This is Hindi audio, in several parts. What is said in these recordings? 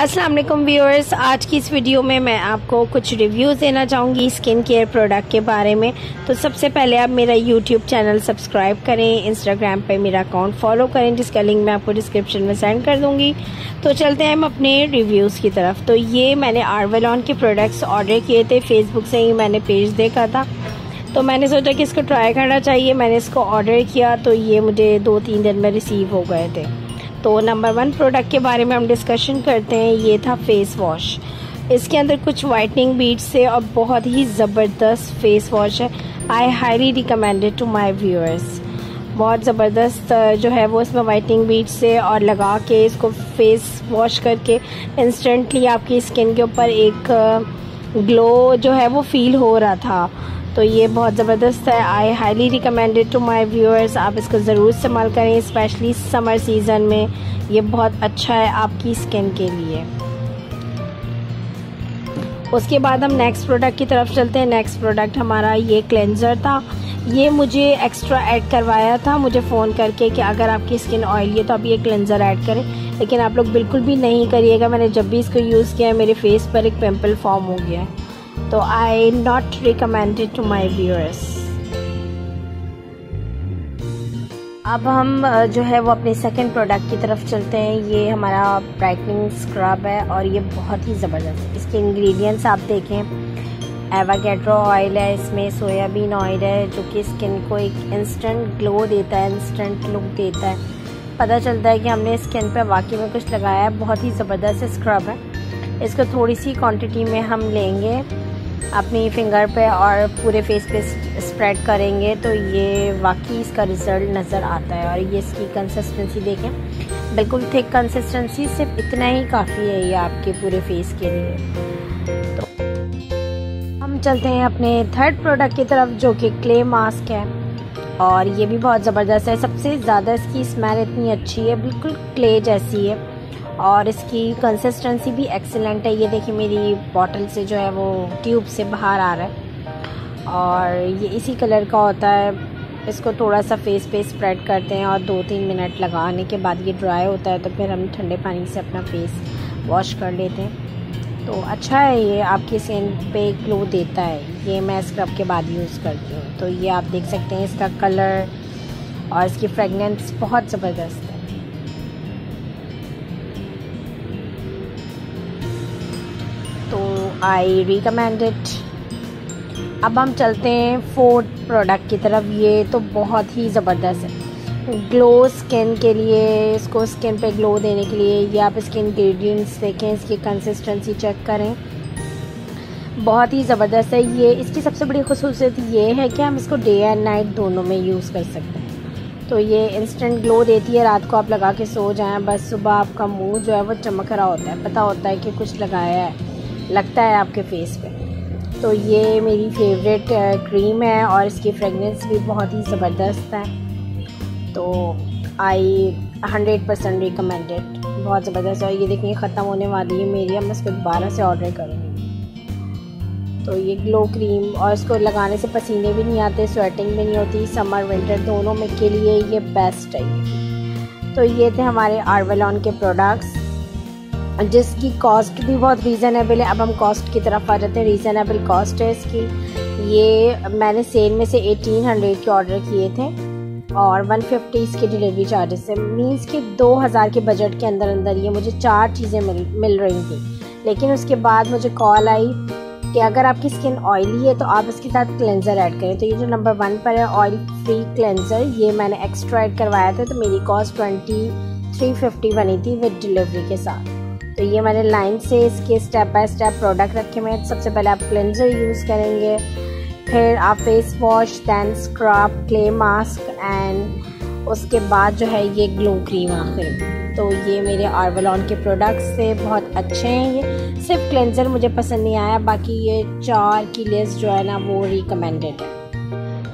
अस्सलाम वालेकुम व्यूअर्स, आज की इस वीडियो में मैं आपको कुछ रिव्यूज़ देना चाहूँगी स्किन केयर प्रोडक्ट के बारे में। तो सबसे पहले आप मेरा यूट्यूब चैनल सब्सक्राइब करें इंस्टाग्राम पे मेरा अकाउंट फॉलो करें, जिसका लिंक मैं आपको डिस्क्रिप्शन में सेंड कर दूँगी। तो चलते हैं हम अपने रिव्यूज़ की तरफ़। तो ये मैंने आरवेलॉन के प्रोडक्ट्स ऑर्डर किए थे फेसबुक से ही मैंने पेज देखा था। तो मैंने सोचा कि इसको ट्राई करना चाहिए, मैंने इसको ऑर्डर किया तो ये मुझे दो तीन दिन में रिसीव हो गए थे। तो नंबर वन प्रोडक्ट के बारे में हम डिस्कशन करते हैं, ये था फेस वॉश इसके अंदर कुछ वाइटनिंग बीट्स है और बहुत ही ज़बरदस्त फेस वॉश है। I highly recommended to my viewers बहुत ज़बरदस्त जो है वो इसमें वाइटनिंग बीट्स से और लगा के इसको फेस वॉश करके इंस्टेंटली आपकी स्किन के ऊपर एक ग्लो जो है वो फील हो रहा था। तो ये बहुत ज़बरदस्त है। I highly recommended to my viewers आप इसको ज़रूर इस्तेमाल करें स्पेशली समर सीज़न में। ये बहुत अच्छा है आपकी स्किन के लिए। उसके बाद हम नेक्स्ट प्रोडक्ट की तरफ़ चलते हैं। नेक्स्ट प्रोडक्ट हमारा ये क्लेंज़र था। ये मुझे एक्स्ट्रा ऐड करवाया था, मुझे फ़ोन करके कि अगर आपकी स्किन ऑयली है तो आप ये क्लेंज़र ऐड करें। लेकिन आप लोग बिल्कुल भी नहीं करिएगा। मैंने जब भी इसको यूज़ किया है, मेरे फेस पर एक पिंपल फॉर्म हो गया है। तो I not recommended to my viewers अब हम जो है वो अपने सेकेंड प्रोडक्ट की तरफ़ चलते हैं। ये हमारा ब्राइटनिंग स्क्रब है और ये बहुत ही ज़बरदस्त है। इसके इंग्रेडिएंट्स आप देखें। एवागेड्रो ऑयल है, इसमें सोयाबीन ऑयल है, जो कि स्किन को एक इंस्टेंट ग्लो देता है इंस्टेंट लुक देता है। पता चलता है कि हमने स्किन पे वाकई में कुछ लगाया है। बहुत ही ज़बरदस्त स्क्रब है। इसको थोड़ी सी क्वांटिटी में हम लेंगे। अपनी फिंगर पे और पूरे फेस पे स्प्रेड करेंगे तो ये वाकई इसका रिज़ल्ट नज़र आता है और ये इसकी कंसिस्टेंसी देखें। बिल्कुल थिक कंसिस्टेंसी सिर्फ़ इतना ही काफ़ी है ये आपके पूरे फेस के लिए। तो हम चलते हैं अपने थर्ड प्रोडक्ट की तरफ़, जो कि क्ले मास्क है। और ये भी बहुत ज़बरदस्त है। सबसे ज़्यादा इसकी स्मेल इतनी अच्छी है, बिल्कुल क्ले जैसी है। और इसकी कंसिस्टेंसी भी एक्सेलेंट है। ये देखिए मेरी बॉटल से जो है वो ट्यूब से बाहर आ रहा है। और ये इसी कलर का होता है। इसको थोड़ा सा फेस पे स्प्रेड करते हैं और दो तीन मिनट लगाने के बाद ये ड्राई होता है तो फिर हम ठंडे पानी से अपना फेस वॉश कर लेते हैं। तो अच्छा है ये आपकी स्किन पे ग्लो देता है। ये मैं स्क्रब के बाद यूज़ करती हूँ। तो ये आप देख सकते हैं इसका कलर और इसकी फ्रेगनेंस बहुत ज़बरदस्त तो आई रिकमेंडेड अब हम चलते हैं फोर्थ प्रोडक्ट की तरफ़। ये तो बहुत ही ज़बरदस्त है। ग्लो स्किन के लिए, इसको स्किन पे ग्लो देने के लिए ये आप इसके इंग्रेडिएंट्स देखें, इसकी कंसिस्टेंसी चेक करें। बहुत ही ज़बरदस्त है। ये इसकी सबसे बड़ी खसूसियत ये है कि हम इसको डे एंड नाइट दोनों में यूज़ कर सकते हैं। तो ये इंस्टेंट ग्लो देती है। रात को आप लगा के सो जाएँ, बस सुबह आपका मुँह जो है वो चमक रहा होता है। पता होता है कि कुछ लगाया है। लगता है आपके फेस पे। तो ये मेरी फेवरेट क्रीम है और इसकी फ्रेगनेंस भी बहुत ही ज़बरदस्त है। तो आई हंड्रेड परसेंट रिकमेंडेड बहुत ज़बरदस्त है और ये देखिए, ख़त्म होने वाली है मेरी। अब मैं इसको दोबारा से ऑर्डर करूँगी। तो ये ग्लो क्रीम और इसको लगाने से पसीने भी नहीं आते स्वेटिंग भी नहीं होती। समर विंटर दोनों में के लिए ये बेस्ट है तो ये थे हमारे आरवेलॉन के प्रोडक्ट्स जिसकी कॉस्ट भी बहुत रीज़नेबल है, अब हम कॉस्ट की तरफ़ आ जाते हैं। रीज़नेबल कॉस्ट है इसकी। ये मैंने सेल में से एटीन हंड्रेड के ऑर्डर किए थे और वन फिफ्टी इसके डिलीवरी चार्जेस है। मीन्स कि दो हज़ार के बजट के अंदर अंदर ये मुझे चार चीज़ें मिल मिल रही थी। लेकिन उसके बाद मुझे कॉल आई कि अगर आपकी स्किन ऑयली है तो आप इसके साथ क्लेंज़र ऐड करें। तो ये जो नंबर वन पर है ऑयल फ्री क्लेंज़र ये मैंने एक्स्ट्रा ऐड करवाया था। तो मेरी कॉस्ट ट्वेंटी थ्री फिफ्टी बनी थी विद डिलीवरी के साथ। तो ये मैंने लाइन से इसके स्टेप बाय स्टेप प्रोडक्ट रखे हुए हैं। सबसे पहले आप क्लेंजर यूज़ करेंगे, फिर आप face wash then scrub clay mask and उसके बाद जो है ये ग्लो क्रीम आखिर तो ये मेरे आर्वलॉन के प्रोडक्ट्स से बहुत अच्छे हैं ये। सिर्फ़ क्लेंजर मुझे पसंद नहीं आया, बाकी ये चार की लिस्ट जो है ना वो रिकमेंडेड है।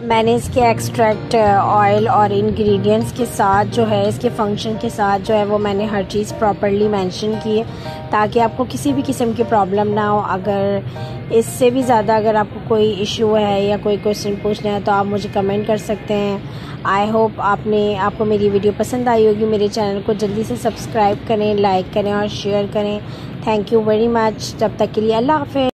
मैंने इसके एक्सट्रैक्ट ऑयल और इंग्रेडिएंट्स के साथ जो है, इसके फ़ंक्शन के साथ जो है, वो मैंने हर चीज़ प्रॉपरली मेंशन की है ताकि आपको किसी भी किस्म की प्रॉब्लम ना हो। अगर इससे भी ज़्यादा अगर आपको कोई इशू है या कोई क्वेश्चन पूछना है तो आप मुझे कमेंट कर सकते हैं। आई होप आपने, आपको मेरी वीडियो पसंद आई होगी। मेरे चैनल को जल्दी से सब्सक्राइब करें लाइक करें और शेयर करें। थैंक यू वेरी मच जब तक के लिए अल्लाह हाफि